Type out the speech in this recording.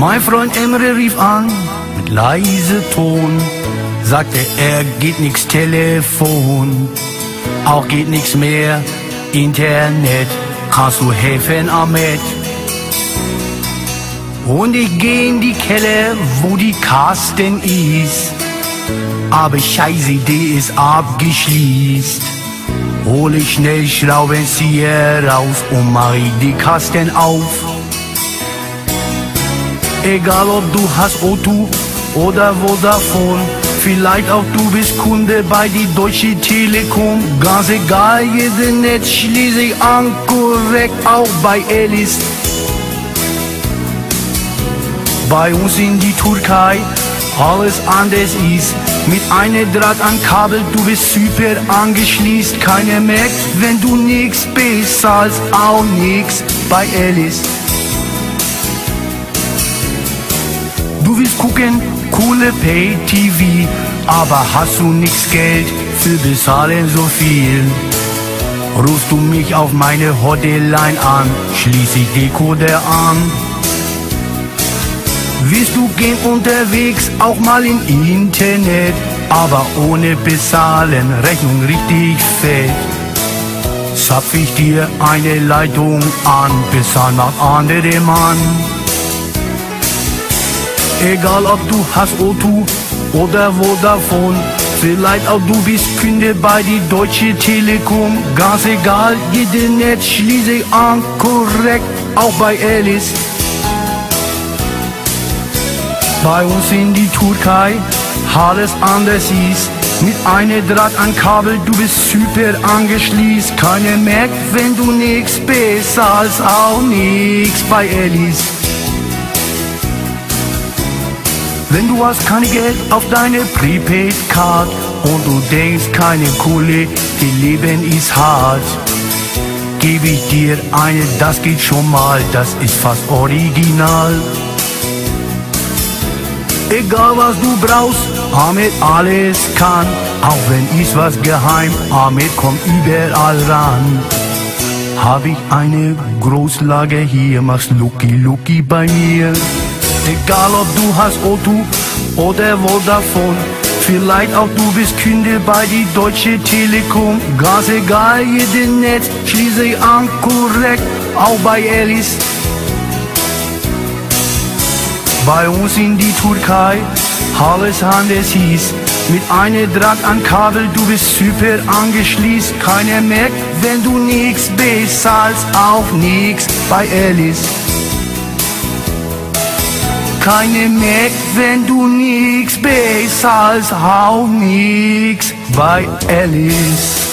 Mein Freund Emre rief an mit leise Ton, sagte er geht nix Telefon, auch geht nix mehr Internet, kannst du helfen Ahmed? Und ich geh in die Keller, wo die Kasten ist, aber scheiße, die ist abgeschließt. Hol ich schnell Schraubenzieher raus und mach die Kasten auf. Egal ob du hast O2 oder Vodafone, vielleicht auch du bist Kunde bei die Deutsche Telekom. Ganz egal, jede Netz schließe ich an, korrekt auch bei Elis. Bei uns in die Türkei alles anders ist. Mit einem Draht an Kabel, du bist super angeschließt. Keiner merkt, wenn du nix als auch nix bei Alice. Gucken, coole Pay-TV, aber hast du nix Geld für bezahlen so viel. Rufst du mich auf meine Hotline an, schließ ich Decoder an. Willst du gehen unterwegs, auch mal im Internet, aber ohne bezahlen, Rechnung richtig fett. Zapf ich dir eine Leitung an, bezahl nach anderem Mann. Egal ob du hast O2 oder Vodafone, vielleicht auch du bist Kunde bei die Deutsche Telekom. Ganz egal, jede Netz schließe ich an, korrekt, auch bei Alice. Bei uns in die Türkei alles anders ist. Mit einem Draht an Kabel, du bist super angeschließt. Keiner merkt, wenn du nix bist, als auch nix bei Alice. Wenn du hast kein Geld auf deine Prepaid-Card und du denkst, keine Kohle, die Leben ist hart, gebe ich dir eine, das geht schon mal, das ist fast original. Egal was du brauchst, Ahmed alles kann. Auch wenn ist was geheim, Ahmed kommt überall ran. Hab ich eine Großlage hier, machst Lucky Lucky bei mir. Egal ob du hast O2 oder Vodafone, vielleicht auch du bist Kunde bei die Deutsche Telekom. Ganz egal, jede Netz schließe ich an, korrekt, auch bei Alice. Bei uns in die Türkei, alles anders hieß. Mit einem Draht an Kabel, du bist super angeschließt. Keiner merkt, wenn du nix als auch nix bei Alice. Keiner merkt, wenn du nix bist, als auch nix bei Alice.